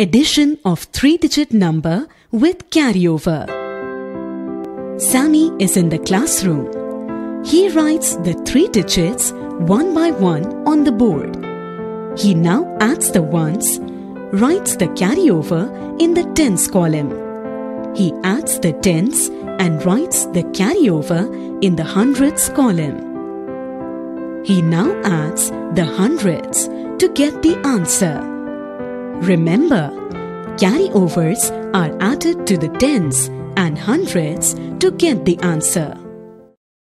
Addition of three-digit number with carryover. Sammy is in the classroom. He writes the three digits one by one on the board. He now adds the ones, writes the carryover in the tens column. He adds the tens and writes the carryover in the hundreds column. He now adds the hundreds to get the answer. Remember, carryovers are added to the tens and hundreds to get the answer.